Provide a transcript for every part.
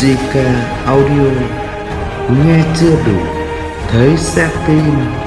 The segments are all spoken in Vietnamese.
JK uh, Audio Nghe chưa đủ Thấy sẽ tin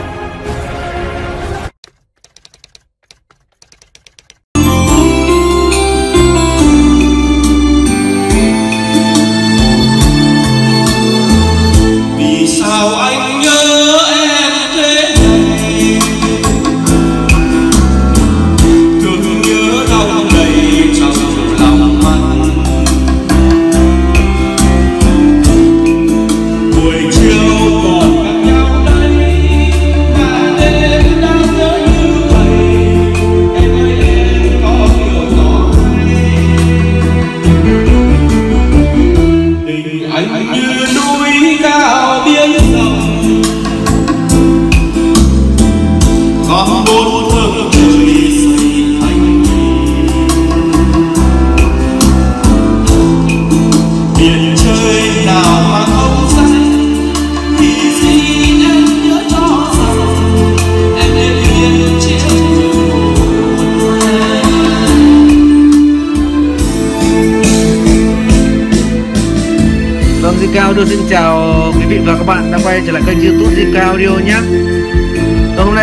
đường Vâng, cao, Audio xin chào quý vị và các bạn đã quay trở lại kênh youtube Zika Audio nhé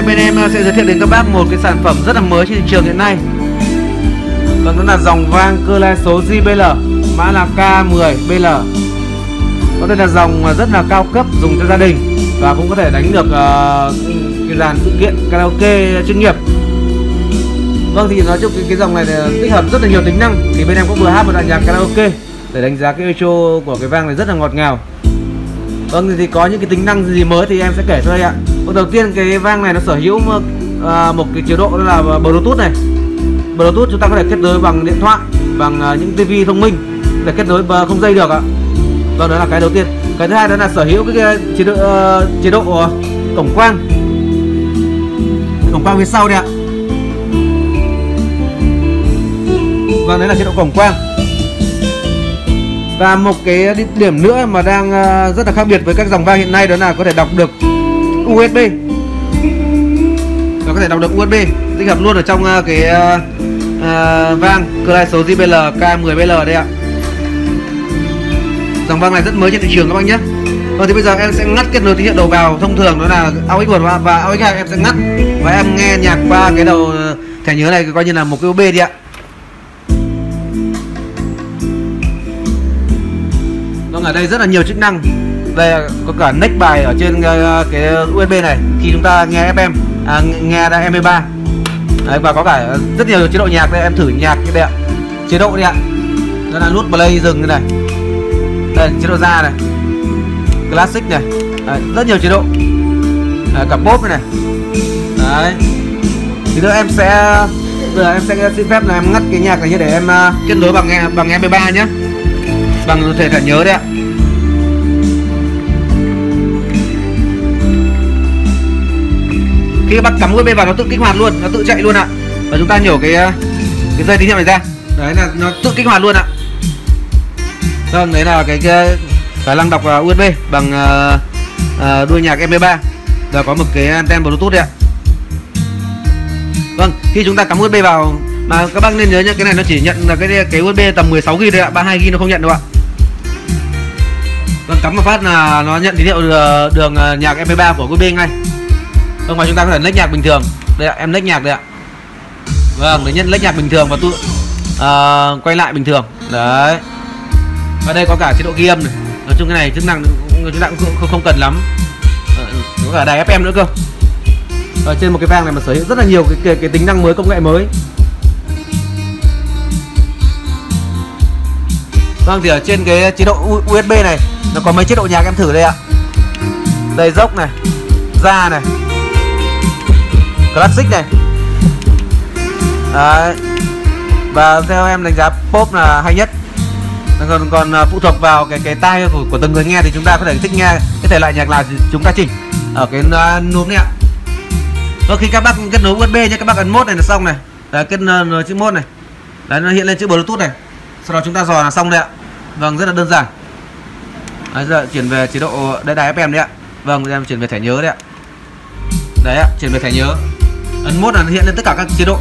bên em ờ, sẽ giới thiệu đến các bác một cái sản phẩm rất là mới trên thị trường hiện nay. Còn đó là dòng vang cơ lai số JBL Mã là K10BL Có đây là dòng ờ, rất là cao cấp dùng cho gia đình Và cũng có thể đánh được uh, cái dàn sự kiện karaoke chuyên nghiệp. Vâng thì nói chung cái, cái dòng này tích hợp rất là nhiều tính năng. Thì bên em cũng vừa hát một đoạn nhạc karaoke để đánh giá cái echo của cái vang này rất là ngọt ngào. Vâng thì có những cái tính năng gì mới thì em sẽ kể thôi ạ. Bước Đầu tiên cái vang này nó sở hữu một, à, một cái chế độ đó là Bluetooth này. Bluetooth chúng ta có thể kết nối bằng điện thoại Bằng à, những tivi thông minh Để kết nối không dây được ạ. Vâng đó là cái đầu tiên. Cái thứ hai đó là sở hữu cái, cái chế độ, à, chế độ à, cổng quang. Cổng quang phía sau đây ạ. Vâng đấy là chế độ cổng quang. Và một cái điểm nữa mà đang à, rất là khác biệt với các dòng vang hiện nay đó là có thể đọc được USB Nó có thể đọc được USB tích hợp luôn ở trong ờ, cái uh, vang cơ lai số JBL K10BL đây ạ. Dòng vang này rất mới trên thị trường các bác nhé. Rồi thì bây giờ em sẽ ngắt kết nối tín hiệu đầu vào thông thường đó là AUX 1 và, và AUX 2 em sẽ ngắt. Và em nghe nhạc qua cái đầu thẻ nhớ này coi như là một cái USB đi ạ. Vâng ở đây rất là nhiều chức năng. Đây có cả neck bài ở trên ờ, cái USB này Khi chúng ta nghe FM à, Nghe ra MP3 Đấy, Và có cả rất nhiều chế độ nhạc đây Em thử nhạc cái đây ạ. Chế độ đi ạ. Đó là nút play dừng như này. Đây chế độ ra này. Classic này. Đấy, Rất nhiều chế độ. Đấy, Cả pop này, này. Đấy. Thì nữa em sẽ Bây giờ em sẽ xin phép là em ngắt cái nhạc này Để em uh, kết nối bằng nghe bằng MP3 nhé. Bằng thể thẻ nhớ đấy ạ. Khi các bạn cắm USB vào nó tự kích hoạt luôn nó tự chạy luôn ạ. Và chúng ta nhổ cái ờ, cái dây tín hiệu này ra. Đấy là nó tự kích hoạt luôn ạ. Vâng đấy là cái, cái khả năng đọc ờ, USB bằng uh, uh, đuôi nhạc MP3 và có một cái anten Bluetooth đấy ạ. Vâng khi chúng ta cắm USB vào mà các bác nên nhớ nhé cái này nó chỉ nhận là cái cái USB tầm 16 GB thôi ạ 32 GB nó không nhận đâu ạ. Vâng cắm một phát là nó nhận tín hiệu đường, đường nhạc MP3 của USB ngay. Vâng ngoài chúng ta có thể lách nhạc bình thường. Đây ạ em lách nhạc đây ạ. Vâng để nhất lách nhạc bình thường và tôi uh, ờ, quay lại bình thường. Đấy. Và đây có cả chế độ ghi âm này. Nói chung cái này chức năng chúng ta cũng không, không cần lắm. Ờ, có cả đài FM nữa cơ. Ở trên một cái vang này mà sở hữu rất là nhiều cái, cái, cái tính năng mới công nghệ mới. Vâng thì ở trên cái chế độ USB này nó có mấy chế độ nhạc em thử đây ạ. Đây dốc này ra này classic này. Đấy. và theo em đánh giá pop là hay nhất. Còn còn à, phụ thuộc vào cái cái tai của, của từng người nghe thì chúng ta có thể thích nghe cái thể loại nhạc nào chúng ta chỉnh. Ở cái à, uh, núm này ạ. Rồi khi các bác kết nối USB nhé các bác ấn mode này là xong này. Đấy, kết nối chữ mode này. Đấy nó hiện lên chữ Bluetooth này. Sau đó chúng ta dò là xong đấy ạ. Vâng rất là đơn giản. Đấy, giờ chuyển về chế độ đây đài FM đấy ạ. Vâng em chuyển về thẻ nhớ đấy ạ. Đấy ạ chuyển về thẻ nhớ. Ấn mode là hiện lên tất cả các chế độ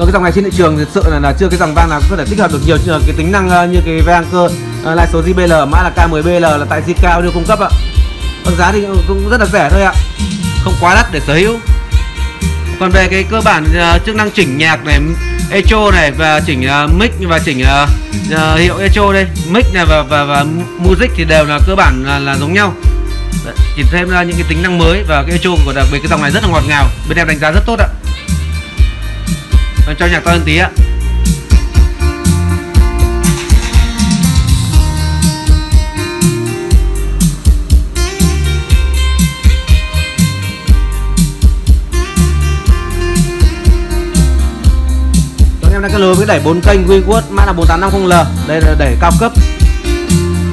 Còn cái dòng này trên thị trường thực sự là, là chưa cái dòng vang nào có thể tích hợp được nhiều cái tính năng uh, như cái vang cơ uh, lại số JBL mã là K10BL là tại JK Audio cung cấp ạ. Còn giá thì cũng rất là rẻ thôi ạ. Không quá đắt để sở hữu. Còn về cái cơ bản uh, chức năng chỉnh nhạc này, echo này và chỉnh uh, mic và chỉnh uh, uh, hiệu echo đây, mic này và và và music thì đều là cơ bản là, là giống nhau. Đấy, chỉ thêm ra những cái tính năng mới và cái echo của đặc biệt cái dòng này rất là ngọt ngào, bên em đánh giá rất tốt ạ. Vâng, cho nhạc to hơn tí ạ. em đang kết nối với đẩy 4 kênh Winwood mã là 4850L đây là đẩy cao cấp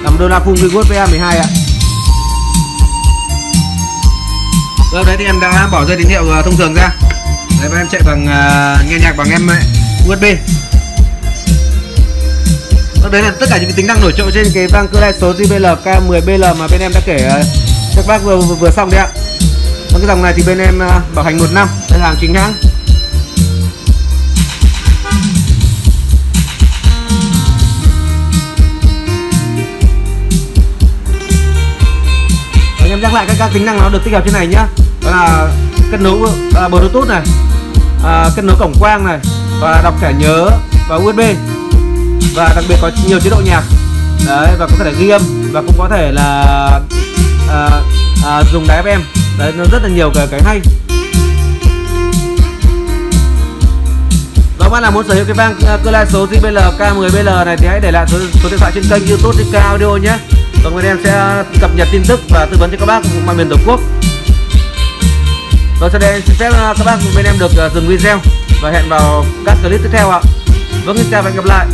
tầm đô la full Winwood VA12 ạ Rồi đấy thì em đã bỏ dây tín hiệu ờ, thông thường ra. Đấy và em chạy bằng uh, nghe nhạc bằng em USB Đó, vâng, Đấy là tất cả những cái tính năng nổi trội trên cái vang cơ đai số JBL K10BL mà bên em đã kể uh, các bác vừa, vừa, vừa xong đấy ạ. Còn cái dòng này thì bên em uh, bảo hành một năm đây là hàng chính hãng. Em nhắc lại các, các tính năng nó được tích hợp trên này nhá. Đó là kết nối uh, bluetooth này à, kết nối cổng quang này và đọc thẻ nhớ và usb và đặc biệt có nhiều chế độ nhạc. Đấy và có thể ghi âm và cũng có thể là à, à, dùng đáy fm đấy nó rất là nhiều cái, cái hay. Nếu bạn nào muốn sở hữu cái vang à, cơ lai số JBL K10BL này thì hãy để lại số, số điện thoại trên kênh YouTube DK Audio nhé còn bên em sẽ cập nhật tin tức và tư vấn cho các bác mọi miền tổ quốc. Rồi sau đây xin phép à, các bác bên em được à, dừng video và hẹn vào các clip tiếp theo ạ. Vâng xin chào và hẹn gặp lại.